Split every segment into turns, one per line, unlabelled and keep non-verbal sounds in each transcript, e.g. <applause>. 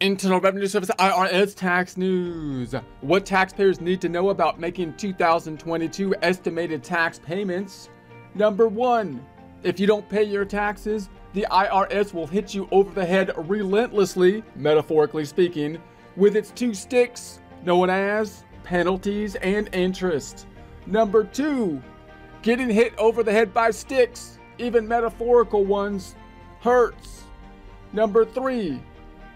Internal Revenue Service IRS tax news. What taxpayers need to know about making 2022 estimated tax payments. Number one, if you don't pay your taxes, the IRS will hit you over the head relentlessly, metaphorically speaking, with its two sticks, known as penalties and interest. Number two, getting hit over the head by sticks, even metaphorical ones, hurts. Number three,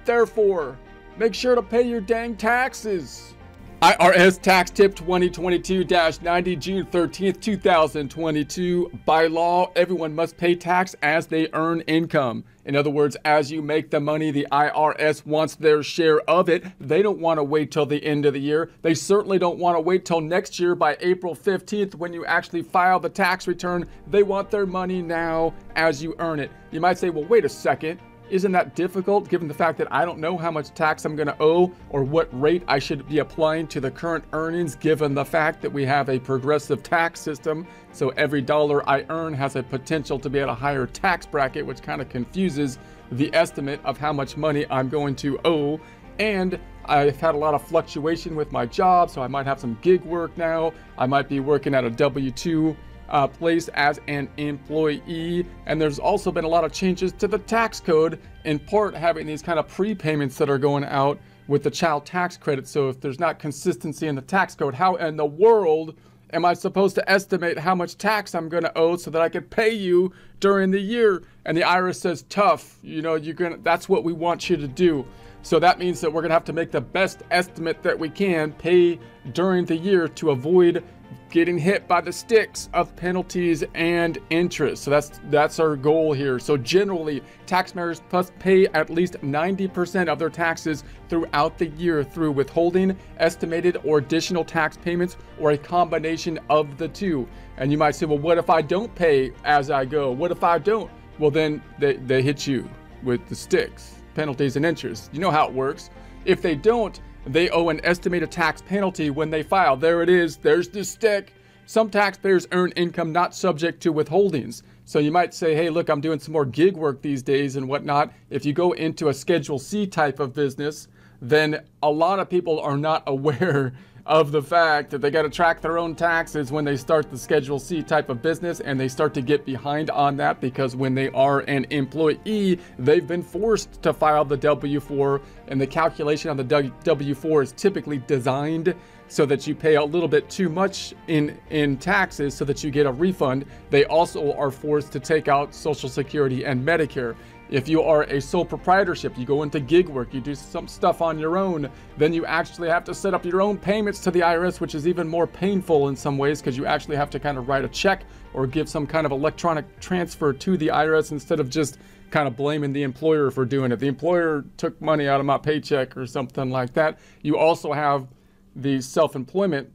Therefore, make sure to pay your dang taxes. IRS Tax Tip 2022-90 June 13th, 2022. By law, everyone must pay tax as they earn income. In other words, as you make the money, the IRS wants their share of it. They don't want to wait till the end of the year. They certainly don't want to wait till next year by April 15th when you actually file the tax return. They want their money now as you earn it. You might say, well, wait a second. Isn't that difficult given the fact that I don't know how much tax I'm going to owe or what rate I should be applying to the current earnings given the fact that we have a progressive tax system? So every dollar I earn has a potential to be at a higher tax bracket, which kind of confuses the estimate of how much money I'm going to owe. And I've had a lot of fluctuation with my job, so I might have some gig work now. I might be working at a W 2 uh, place as an employee. And there's also been a lot of changes to the tax code, in part having these kind of prepayments that are going out with the child tax credit. So if there's not consistency in the tax code, how in the world am I supposed to estimate how much tax I'm going to owe so that I can pay you during the year? And the IRS says, tough, you know, you're going to, that's what we want you to do. So that means that we're going to have to make the best estimate that we can, pay during the year to avoid getting hit by the sticks of penalties and interest. So that's that's our goal here. So generally, taxpayers must pay at least 90% of their taxes throughout the year through withholding, estimated or additional tax payments, or a combination of the two. And you might say, well, what if I don't pay as I go? What if I don't? Well, then they, they hit you with the sticks, penalties and interest. You know how it works. If they don't, they owe an estimated tax penalty when they file. There it is. There's the stick. Some taxpayers earn income not subject to withholdings. So you might say, hey, look, I'm doing some more gig work these days and whatnot. If you go into a Schedule C type of business, then a lot of people are not <laughs> aware of the fact that they got to track their own taxes when they start the Schedule C type of business and they start to get behind on that because when they are an employee, they've been forced to file the W 4, and the calculation on the W 4 is typically designed so that you pay a little bit too much in, in taxes so that you get a refund. They also are forced to take out Social Security and Medicare. If you are a sole proprietorship, you go into gig work, you do some stuff on your own, then you actually have to set up your own payments to the IRS, which is even more painful in some ways because you actually have to kind of write a check or give some kind of electronic transfer to the IRS instead of just kind of blaming the employer for doing it. The employer took money out of my paycheck or something like that. You also have the self employment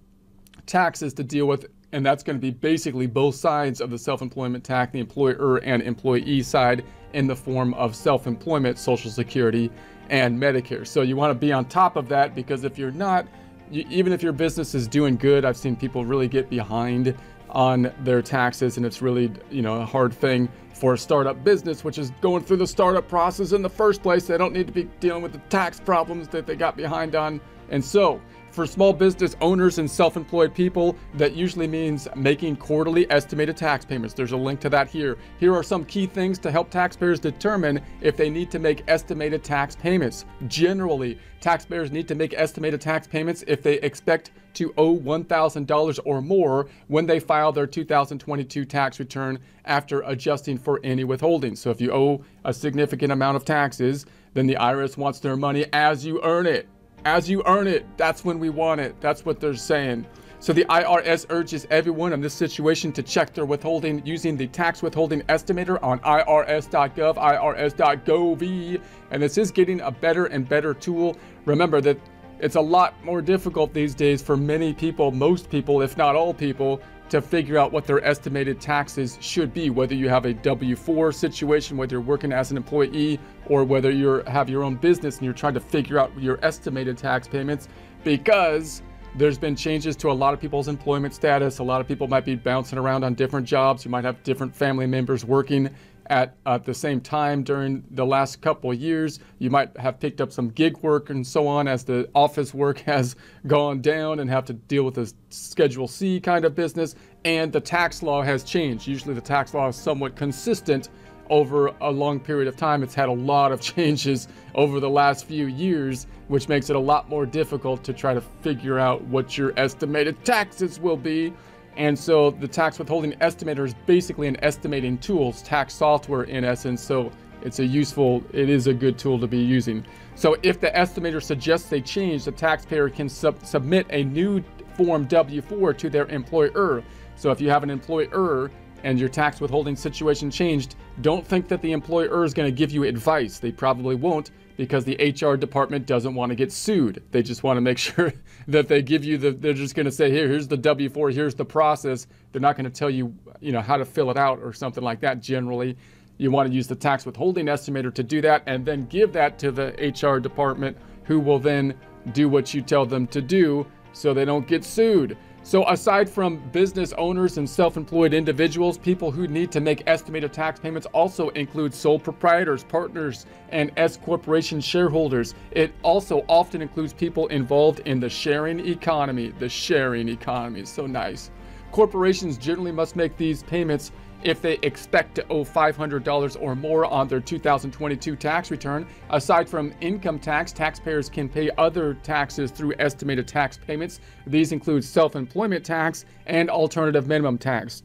taxes to deal with and that's going to be basically both sides of the self-employment tax, the employer and employee side in the form of self-employment, Social Security, and Medicare. So you want to be on top of that because if you're not, you, even if your business is doing good, I've seen people really get behind on their taxes, and it's really you know a hard thing for a startup business, which is going through the startup process in the first place. They don't need to be dealing with the tax problems that they got behind on, and so for small business owners and self employed people, that usually means making quarterly estimated tax payments. There's a link to that here. Here are some key things to help taxpayers determine if they need to make estimated tax payments. Generally, taxpayers need to make estimated tax payments if they expect to owe $1,000 or more when they file their 2022 tax return after adjusting for any withholding. So if you owe a significant amount of taxes, then the IRS wants their money as you earn it. As you earn it, that's when we want it. That's what they're saying. So the IRS urges everyone in this situation to check their withholding using the tax withholding estimator on irs.gov, irs.gov. And this is getting a better and better tool. Remember that it's a lot more difficult these days for many people, most people, if not all people, to figure out what their estimated taxes should be, whether you have a W 4 situation, whether you're working as an employee, or whether you have your own business and you're trying to figure out your estimated tax payments, because there's been changes to a lot of people's employment status. A lot of people might be bouncing around on different jobs. You might have different family members working at, the same time during the last couple years. You might have picked up some gig work and so on as the office work <laughs> has gone down and have to deal with a Schedule C kind of business. And the tax law has changed. Usually the tax law is somewhat consistent over a long period of time. It's had a lot of <laughs> changes over the last few years, which makes it a lot more difficult to try to figure out what your estimated taxes will be and so the tax withholding estimator is basically an estimating tool, tax software in essence. So it's a useful, it is a good tool to be using. So if the estimator suggests a change, the taxpayer can sub submit a new form W-4 to their employer. So if you have an employer and your tax withholding situation changed, don't think that the employer is going to give you advice. They probably won't because the HR department doesn't want to get sued. They just want to make <laughs> sure that they give you the, they're just going to say, here, here's the W-4, here's the process. They're not going to tell you, you know, how to fill it out or something like that generally. You want to use the tax withholding estimator to do that and then give that to the HR department who will then do what you tell them to do so they don't get sued. So aside from business owners and self-employed individuals, people who need to make estimated tax payments also include sole proprietors, partners, and S corporation shareholders. It also often includes people involved in the sharing economy. The sharing economy is so nice. Corporations generally must make these payments if they expect to owe $500 or more on their 2022 tax return. Aside from income tax, taxpayers can pay other taxes through estimated tax payments. These include self employment tax and alternative minimum tax.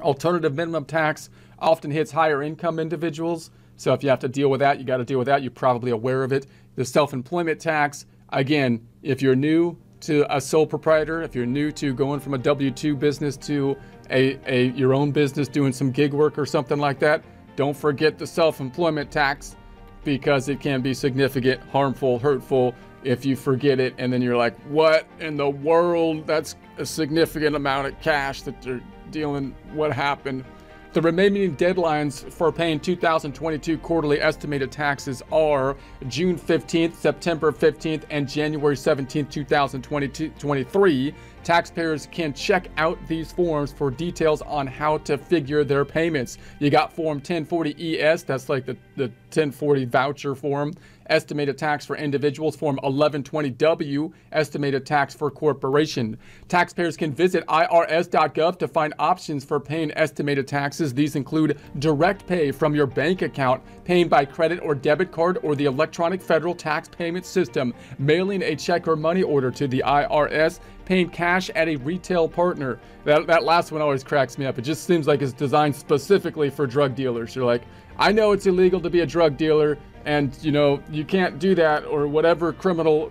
Alternative minimum tax often hits higher income individuals. So if you have to deal with that, you got to deal with that. You're probably aware of it. The self employment tax, again, if you're new, to a sole proprietor, if you're new to going from a W 2 business to a, a your own business doing some gig work or something like that, don't forget the self-employment tax because it can be significant, harmful, hurtful if you forget it and then you're like, what in the world? That's a significant amount of cash that they're dealing. What happened? The remaining deadlines for paying 2022 quarterly estimated taxes are June 15th, September 15th, and January 17th, 2023. Taxpayers can check out these forms for details on how to figure their payments. You got Form 1040ES, that's like the, the 1040 voucher form estimated tax for individuals, Form 1120W, estimated tax for corporation. Taxpayers can visit irs.gov to find options for paying estimated taxes. These include direct pay from your bank account, paying by credit or debit card or the electronic federal tax payment system, mailing a check or money order to the IRS, paying cash at a retail partner. That, that last one always cracks me up. It just seems like it's designed specifically for drug dealers. You're like, I know it's illegal to be a drug dealer, and you know you can't do that or whatever criminal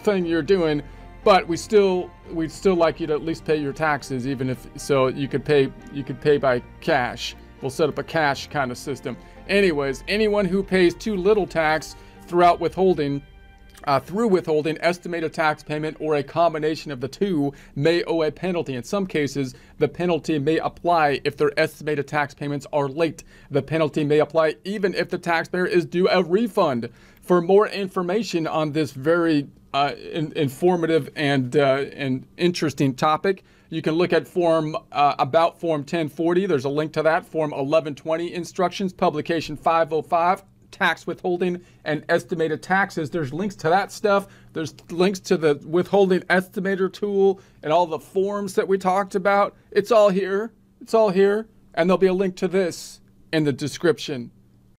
thing you're doing but we still we'd still like you to at least pay your taxes even if so you could pay you could pay by cash. We'll set up a cash kind of system. Anyways anyone who pays too little tax throughout withholding uh, through withholding, estimated tax payment, or a combination of the two may owe a penalty. In some cases, the penalty may apply if their estimated tax payments are late. The penalty may apply even if the taxpayer is due a refund. For more information on this very uh, in, informative and uh, and interesting topic, you can look at form uh, about form 1040. There's a link to that form 1120 instructions, publication 505 tax withholding and estimated taxes. There's links to that stuff. There's links to the withholding estimator tool and all the forms that we talked about. It's all here. It's all here. And there'll be a link to this in the description.